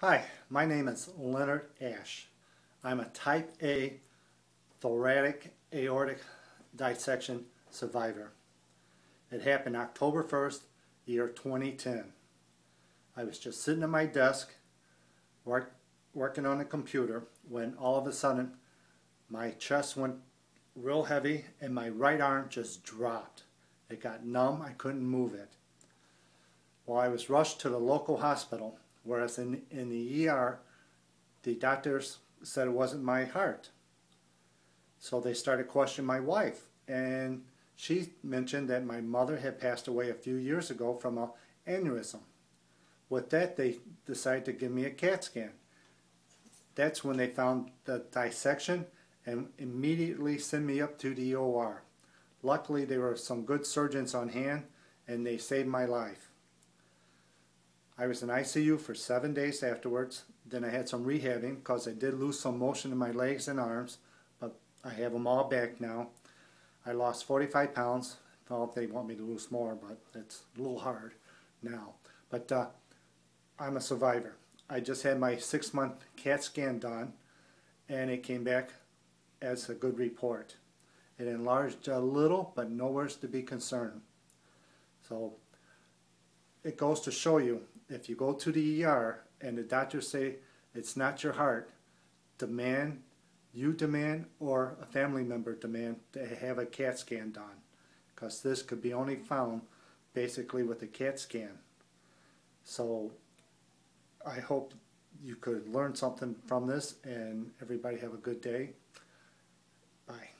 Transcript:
Hi, my name is Leonard Ash. I'm a type A thoracic aortic dissection survivor. It happened October 1st, year 2010. I was just sitting at my desk work, working on a computer when all of a sudden my chest went real heavy and my right arm just dropped. It got numb, I couldn't move it. Well, I was rushed to the local hospital Whereas in, in the ER, the doctors said it wasn't my heart. So they started questioning my wife. And she mentioned that my mother had passed away a few years ago from an aneurysm. With that, they decided to give me a CAT scan. That's when they found the dissection and immediately sent me up to the OR. Luckily, there were some good surgeons on hand and they saved my life. I was in ICU for seven days afterwards. Then I had some rehabbing because I did lose some motion in my legs and arms, but I have them all back now. I lost 45 pounds. Well, they want me to lose more, but it's a little hard now. But uh, I'm a survivor. I just had my six-month CAT scan done, and it came back as a good report. It enlarged a little, but nowhere's to be concerned. So it goes to show you if you go to the ER and the doctors say it's not your heart, demand, you demand or a family member demand to have a CAT scan done. Because this could be only found basically with a CAT scan. So I hope you could learn something from this and everybody have a good day. Bye.